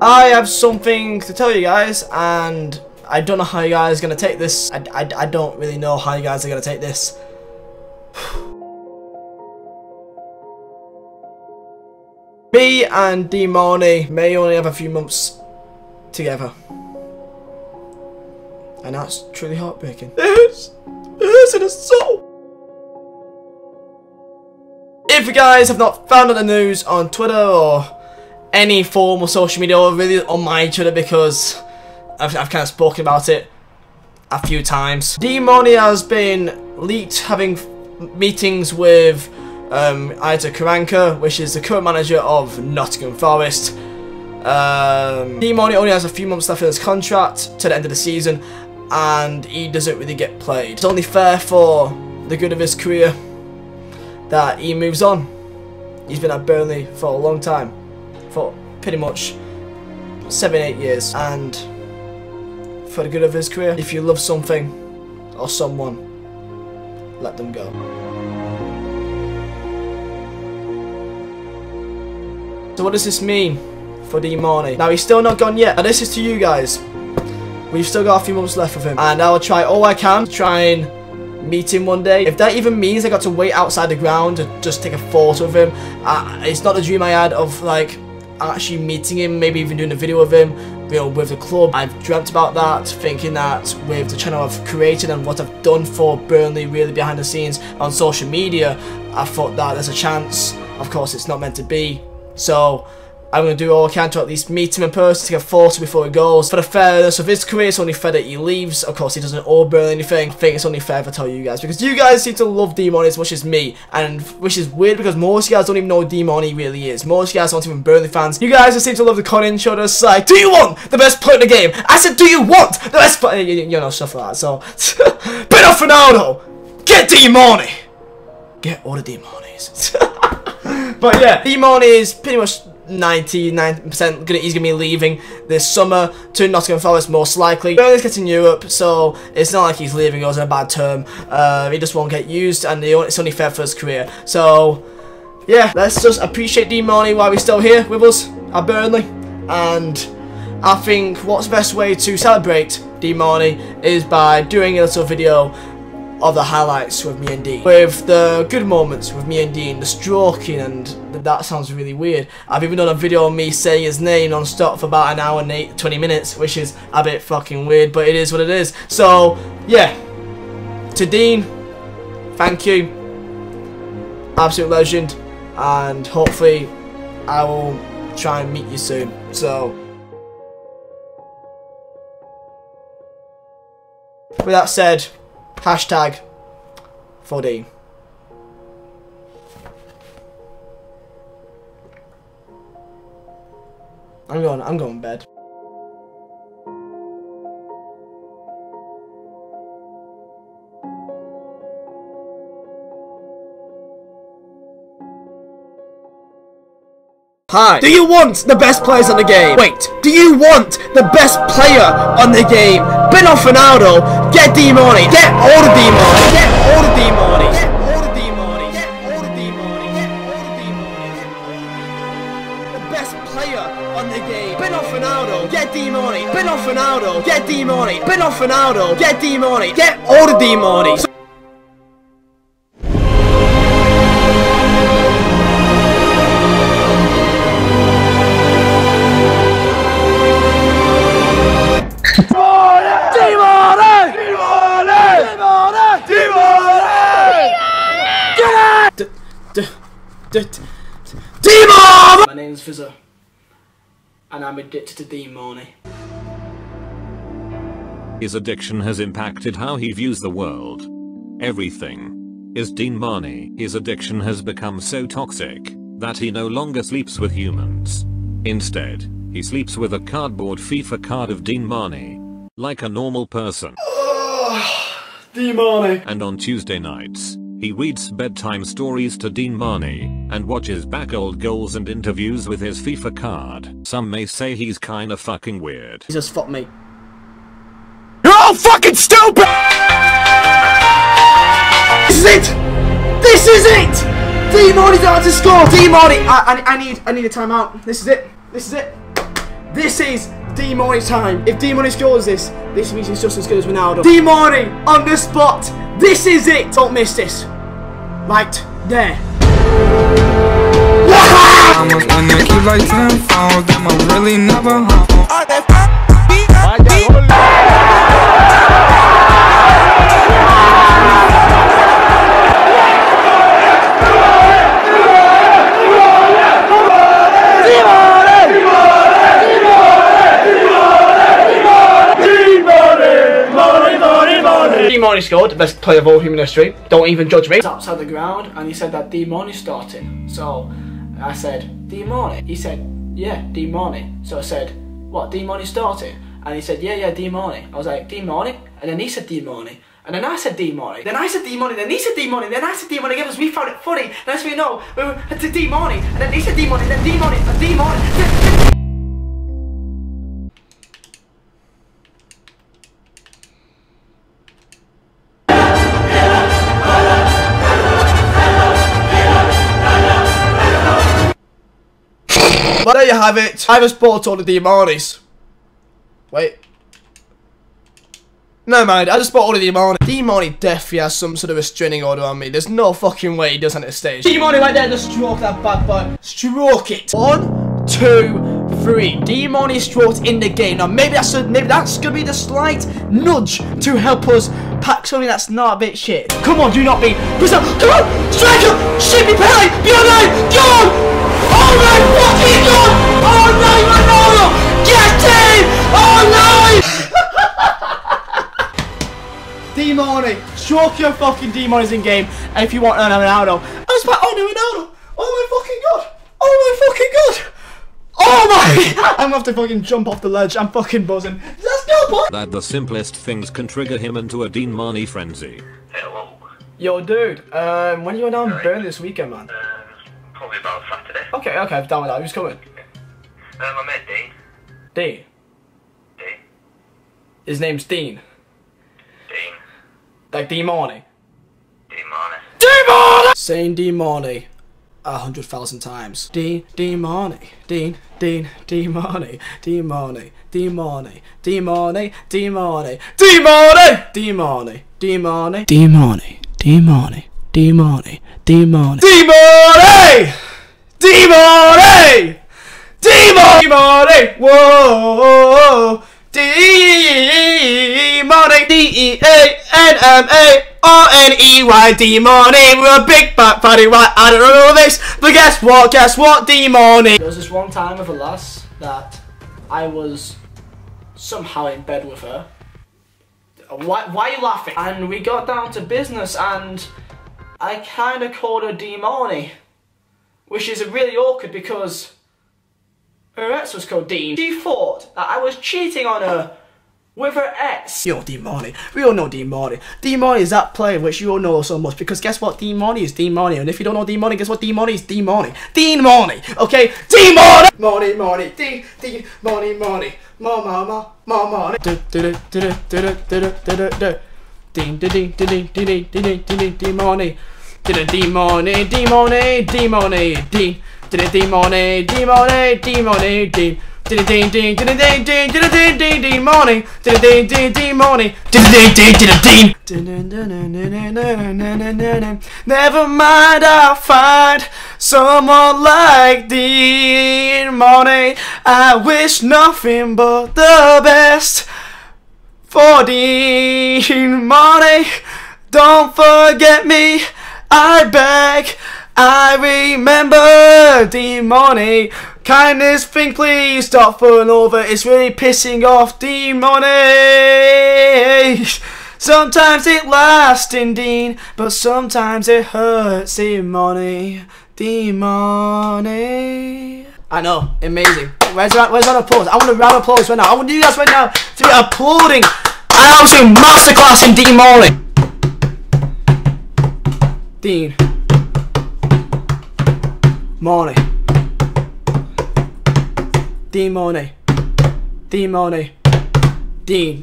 I have something to tell you guys, and I don't know how you guys are going to take this. I, I, I don't really know how you guys are going to take this. Me and D Marney may only have a few months together. And that's truly heartbreaking. It hurts. It hurts in the soul. If you guys have not found out the news on Twitter or any form of social media or really on my Twitter because I've, I've kind of spoken about it a few times. D Marney has been leaked having meetings with um, Karanka, which is the current manager of Nottingham Forest. Um, D Marney only has a few months left in his contract to the end of the season and he doesn't really get played. It's only fair for the good of his career that he moves on. He's been at Burnley for a long time, for pretty much seven, eight years, and for the good of his career, if you love something or someone, let them go. So what does this mean for D? Now he's still not gone yet. Now this is to you guys. We've still got a few months left of him. And I will try all I can to try and meet him one day. If that even means I got to wait outside the ground to just take a photo of him. Uh, it's not the dream I had of like actually meeting him, maybe even doing a video of him, you know, with the club. I've dreamt about that, thinking that with the channel I've created and what I've done for Burnley really behind the scenes on social media, I thought that there's a chance. Of course, it's not meant to be. So, I'm going to do all I can to at least meet him in person, take a photo before he goes. For the fairness of his career, it's only fair that he leaves. Of course, he doesn't owe Burnley anything. I think it's only fair I tell you guys, because you guys seem to love Demon as much as me, and which is weird because most of you guys don't even know Demon really is. Most of you guys aren't even Burnley fans. You guys just seem to love the Conan show, just like, do you want the best player in the game? I said, do you want the best player? You, you know, stuff like that. So, Bruno Fernando, get Demon! Get all the Demonies. but yeah, Demon is pretty much 99% gonna, he's going to be leaving this summer to Nottingham Forest most likely. Burnley's getting Europe, so it's not like he's leaving us on a bad term. Uh, he just won't get used, and it's only fair for his career. So, yeah, let's just appreciate D Marney while he's still here with us at Burnley. And I think what's the best way to celebrate D Marney is by doing a little video of the highlights with me and Dean. With the good moments with me and Dean, the stroking and that sounds really weird. I've even done a video of me saying his name non-stop for about an hour and eight, 20 minutes, which is a bit fucking weird, but it is what it is. So, yeah. To Dean, thank you. Absolute legend. And hopefully I will try and meet you soon. So, with that said, Hashtag 4D. I'm going, I'm going to bed. Hi. Do you want the best players on the game? Wait. Do you want the best player on the game? Bruno Fernando. Get D Marney. Get all the D Marney. Get all the D Marney. Get all the. Get all the D Marney. Get all the D Marney. The best player on the game. Bruno Fernando. Get D Marney. Bruno Fernando. Get D Marney. Bruno Fernando. Get D Marney. Get all the D Demon! My name's Fizzer, and I'm addicted to Demon. His addiction has impacted how he views the world. Everything is Dean Marney. His addiction has become so toxic that he no longer sleeps with humans. Instead, he sleeps with a cardboard FIFA card of Dean Marney. Like a normal person. Dean Marney. And on Tuesday nights, he reads bedtime stories to Dean Marney and watches back old goals and interviews with his FIFA card. Some may say he's kinda fucking weird. He's just fuck me. You're all fucking stupid! This is it! This is it! Dean Marney's out to score! Dean Marney! I, I, I need I need a timeout. This is it. This is it. This is D Money time. If D Money scores this, this means he's just as good as Ronaldo. D Money on the spot. This is it. Don't miss this. Right there. I'm a when you keep like tenfold, them I really never D Money scored, best player of all human history. Don't even judge me. Outside the ground, and he said that D Money starting. So I said, D Money. He said, yeah, D Money. So I said, what, D Money starting? And he said, yeah, yeah, D Money. I was like, D Money? And then he said D Money. And then I said D Money. Then I said D Money. Then he said D Money. Then I said D Money again because we found it funny. Next thing we know, to D Money. And then he said D Money. Then D Money. And D Money. But there you have it. I just bought all the Diamanis. Wait. No mind, I just bought all the Diamani. Diamani definitely has some sort of restraining order on me. There's no fucking way he does on this stage. Diamani right there, just stroke that bad boy. Stroke it. One, two, three. Diamani stroked in the game. Now maybe that's a, maybe that's gonna be the slight nudge to help us pack something that's not a bit shit. Come on, do not be. Come on, striker, Shippy Pele, be online, go on. Stroke your fucking D-Money's in game if you want an Ronaldo. I was like, oh no, Ronaldo! Oh my fucking god! Oh my fucking god! Oh my! I'm gonna have to fucking jump off the ledge. I'm fucking buzzing. Let's go, boy! That the simplest things can trigger him into a Dean Marney frenzy. Hello. Yo, dude, um, when are you going down Burn this weekend, man? Um, probably about Saturday. Okay, okay, I'm down with that. Who's coming? Um, I met Dean. Dean. Dean. His name's Dean. Dean. Like Demone. Demone. Demone! Saying Demone a hundred thousand times. D Demone. Dean Dean Demone. Demone. Demone. Demone. Demone. Demone! Demone. Demone. Demone. Demone. Demone. Demone. Demone! Demone! Demone! Demone! Whoa! D-Money, D-E-A-N-M-A. R-N-E-Y, D-Money, we're a big fat fatty right, I don't know this, but guess what, guess what, D-Money. There was this one time with a lass that I was somehow in bed with her. Why, why are you laughing? And we got down to business and I kinda called her D-Money. Which is really awkward because her ex was called Dean. She thought that I was cheating on her with her ex. Know D-Money. We all know D-Money. D-Money is that player which you all know so much because guess what? D-Money is D-Money. And if you don't know D-Money, guess what D-Money is? D-Money. D-Money. Okay? D-Money! Money, money. D, D, money, money. Ma, ma, ma, ma, money. Do, do, do, do, do, do, do, do, do, do. Ding, ding, ding, ding, ding, did a demone, demone, demone, dean. Did a demone, demone, demone, dean. Did a ding ding, did a ding ding, did a ding ding ding morning. Did a ding ding ding morning. Did a ding ding, did a ding. Never mind, I'll find someone like Dean Money. I wish nothing but the best for Dean Money. Don't forget me. I beg. I remember the money. Kindness thing, please stop falling over. It's really pissing off the money. Sometimes it lasts indeed, but sometimes it hurts the money. The money. I know, amazing. Where's that? Where's that applause? I want a round of applause right now. I want you guys right now to be applauding an absolute masterclass in Dean. Money. Dean Morning. Dean Morning. Dean.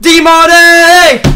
Dean money.